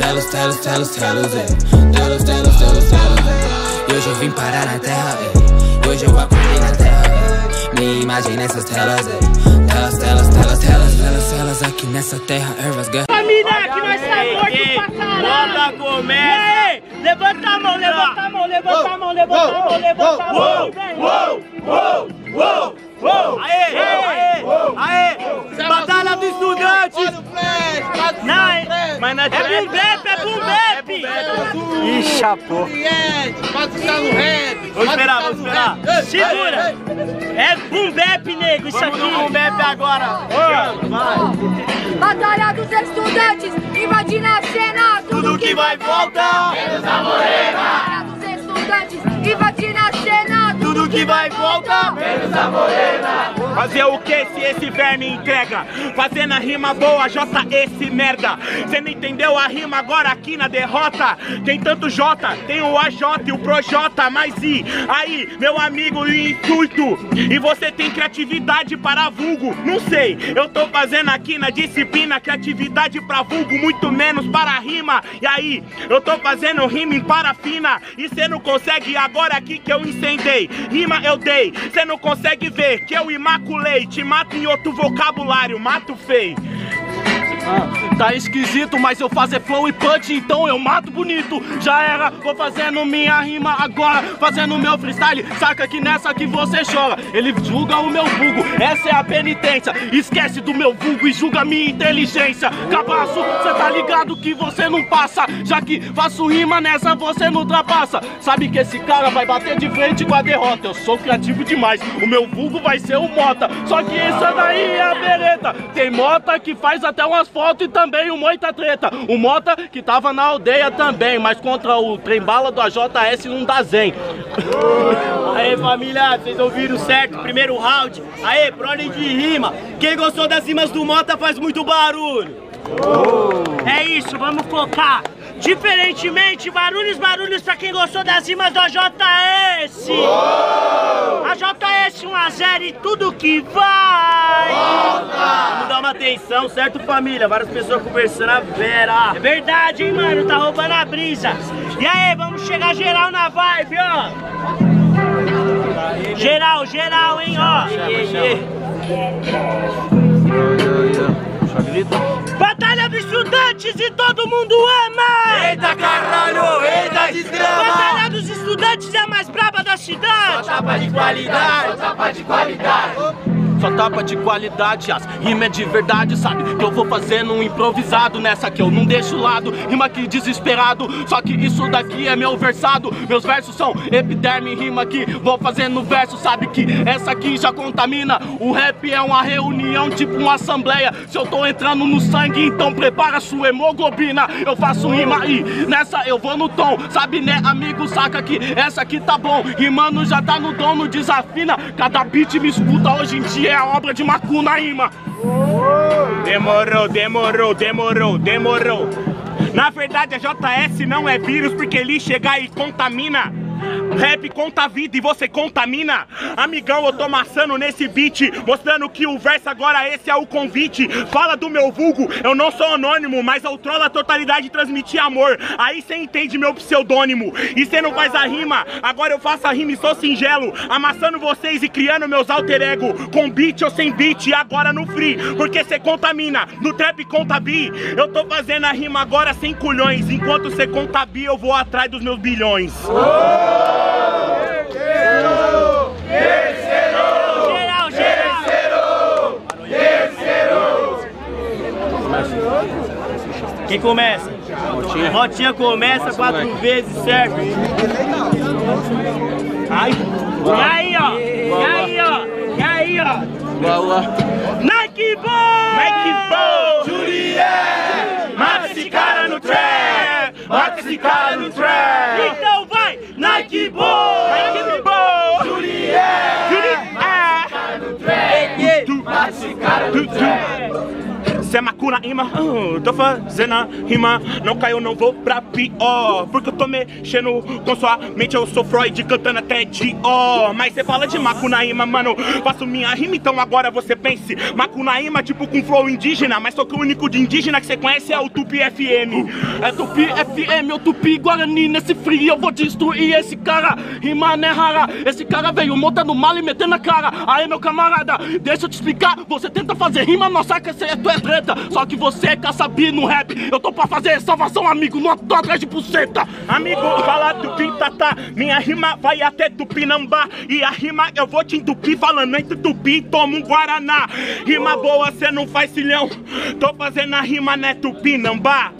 Telos, telos, telos, telos, é. Telos, telos, telos, telos, é. E hoje eu vim parar na terra, é. E hoje eu acordei na terra, é. Me imagem nessas telas, é. Telas, telas, telas, telas, telas, telas aqui nessa terra, ervas, guerra. Família, que nós tá morto pra caralho! Bota começa! Ei, levanta a mão, levanta a mão, levanta a mão, levanta a mão, levanta a mão! Uou, uou, uou, uou! Aê, aê, aê! Batalha dos estudantes! É, Mas não é é boom bap, é boom bap! Ih, chapou! Vamos esperar, vamos esperar! Segura! É boom bap, nego, isso Vamos no aqui! boom bap agora! Batalha dos estudantes, invadindo a cena, Tudo que vai voltar! Batalha dos estudantes, invadindo a cena, que vai voltar! Fazer o que se esse verme entrega? Fazendo a rima boa, J esse merda. Cê não entendeu a rima agora aqui na derrota? Tem tanto J, tem o AJ e o Projota, mas e aí, meu amigo, e o intuito? E você tem criatividade para vulgo? Não sei, eu tô fazendo aqui na disciplina criatividade para vulgo, muito menos para rima. E aí, eu tô fazendo rima em parafina e cê não consegue agora aqui que eu incendei. Rima eu dei, cê não consegue ver que eu imaculei, te mato em outro vocabulário, mato feio. Tá esquisito, mas eu fazer flow e punch, então eu mato bonito. Já era, vou fazendo minha rima agora, fazendo meu freestyle. Saca que nessa que você chora. Ele julga o meu vulgo, essa é a penitência. Esquece do meu vulgo e julga minha inteligência. Cabaço, cê tá ligado que você não passa. Já que faço rima nessa, você não ultrapassa. Sabe que esse cara vai bater de frente com a derrota. Eu sou criativo demais, o meu vulgo vai ser o Mota. Só que essa daí é a bereta. Tem Mota que faz até umas fotos e também o Moita Treta. O Mota que tava na aldeia também, mas contra o trem bala do AJS não dá zen. Aê família, vocês ouviram certo? Primeiro round. Aê, por ordem de rima. Quem gostou das rimas do Mota faz muito barulho. É isso, vamos focar! Diferentemente, barulhos, barulhos pra quem gostou das rimas do AJS! AJS 1x0 e tudo que vai! Vamos dar uma atenção, certo família? Várias pessoas conversando a vera. É verdade, hein, mano? Tá roubando a brisa! E aí, vamos chegar geral na vibe, ó! Geral, geral, hein, ó! Batalha dos estudantes e todo mundo ama! Eita caralho, eita desgrama. Batalha dos estudantes é mais braba da cidade! Tapa de qualidade, tapa de qualidade. Só tapa de qualidade, as rima é de verdade, sabe? Que eu vou fazendo um improvisado nessa que eu não deixo lado. Rima aqui desesperado, só que isso daqui é meu versado. Meus versos são epiderme, rima aqui, vou fazendo verso, sabe? Que essa aqui já contamina. O rap é uma reunião, tipo uma assembleia. Se eu tô entrando no sangue, então prepara sua hemoglobina. Eu faço rima aí, nessa eu vou no tom, sabe, né, amigo? Saca que essa aqui tá bom. Rimando já tá no dom, não desafina. Cada beat me escuta hoje em dia é a obra de Macuna rima. Demorou, demorou, demorou, demorou. Na verdade, a JS não é vírus porque ele chega e contamina. Rap conta a vida e você contamina. Amigão, eu tô maçando nesse beat, mostrando que o verso agora esse é o convite. Fala do meu vulgo, eu não sou anônimo, mas eu trolo a totalidade de transmitir amor. Aí cê entende meu pseudônimo. E cê não faz a rima, agora eu faço a rima e sou singelo. Amassando vocês e criando meus alter ego. Com beat ou sem beat, e agora no free. Porque cê contamina, no trap conta bi. Eu tô fazendo a rima agora sem culhões. Enquanto cê conta bi, eu vou atrás dos meus bilhões. Geral! Quem começa? Motinha. Motinha começa quatro vezes, certo? Ai. E aí, ó! E aí, ó! E aí, ó! Nike Ball! Nike Ball! Juliette! Mata esse cara no trap! Mata esse cara no trap! Então vai! Nike Ball! Cê é Macunaíma, uh, tô fazendo rima, não caiu, não vou pra pior, porque eu tô mexendo com sua mente, eu sou Freud cantando até de ó, mas você fala de Macunaíma, mano, faço minha rima, então agora você pense, Macunaíma tipo com flow indígena, mas só que o único de indígena que você conhece é o Tupi FM. É Tupi FM, eu Tupi Guarani. Nesse frio eu vou destruir esse cara. Rima não é rara, esse cara veio montando mal e metendo a cara. Aí meu camarada, deixa eu te explicar. Você tenta fazer rima, não saca, cê, é treta Só que você quer saber no rap. Eu tô pra fazer salvação, amigo, não tô atrás de buceta. Amigo, fala Tupi Tatá, minha rima vai até Tupinambá. E a rima eu vou te entupir falando entre Tupi toma um Guaraná. Rima boa, cê não faz cilhão Tô fazendo a rima, né Tupinambá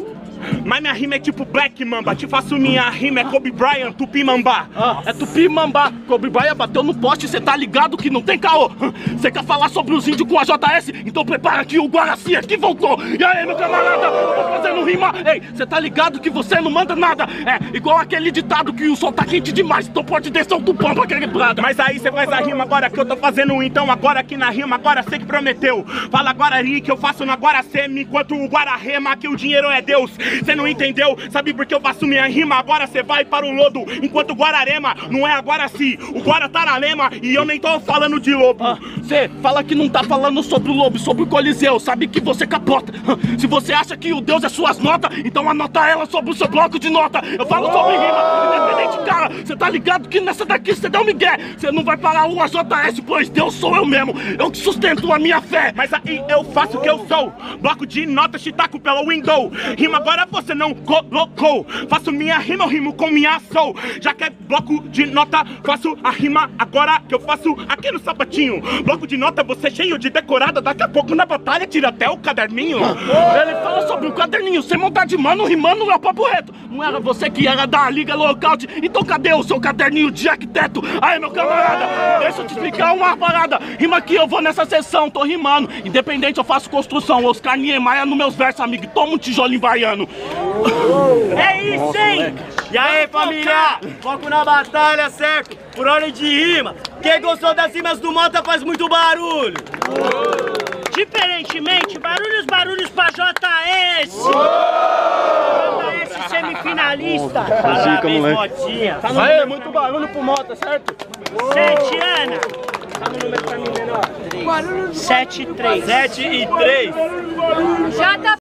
mas minha rima é tipo Black Mamba, te faço minha rima é Kobe Bryant, Tupimambá. Ah, é Tupimambá, Kobe Bryant bateu no poste, cê tá ligado que não tem caô. Cê quer falar sobre os índios com a JS? Então prepara que o Guaraci aqui voltou. E aí, meu camarada, tô fazendo rima. Ei, cê tá ligado que você não manda nada? É, igual aquele ditado que o sol tá quente demais, então pode descer o tupão pra quebrada. Mas aí cê faz a rima agora que eu tô fazendo, então agora aqui na rima, agora cê que prometeu. Fala Guarari que eu faço no Guaracema, enquanto o Guararema que o dinheiro é Deus. Cê não entendeu? Sabe por que eu faço minha rima? Agora cê vai para o lodo, enquanto Guararema não é agora sim. O Guara tá e eu nem tô falando de lobo. Ah, Cê fala que não tá falando sobre o lobo, sobre o coliseu, sabe que você capota. Se você acha que o Deus é suas notas, então anota ela sobre o seu bloco de nota. Eu falo sobre rima, independente, cara. Cê tá ligado que nessa daqui cê deu migué. Cê não vai parar o AJS, pois Deus sou eu mesmo. Eu que sustento a minha fé. Mas aí eu faço o que eu sou. Bloco de notas, te taco pela window. Rima agora você não colocou. Faço minha rima, eu rimo com minha soul. Já que é bloco de nota, faço a rima agora que eu faço aqui no sapatinho. Bloco de nota, você cheio de decorada. Daqui a pouco na batalha tira até o caderninho. Ele fala sobre o caderninho, sem montar de mano, rimando é o papo reto. Não era você que era da liga lockout, então cadê o seu caderninho de arquiteto? Aí, meu camarada, deixa eu te explicar uma parada. Rima que eu vou nessa sessão, tô rimando. Independente, eu faço construção. Oscar Niemeyer nos meus versos, amigo. Toma um tijolinho baiano. É isso, hein? E aí, família? Foco na batalha, certo? Por ordem de rima. Quem gostou das rimas do Mota faz muito barulho. Diferentemente, barulhos, barulhos pra JS! JS semifinalista! Parabéns, Motinha. Aí, muito barulho pro Mota, certo? Sete, Ana! Sete, três. 7 e 3. Já tá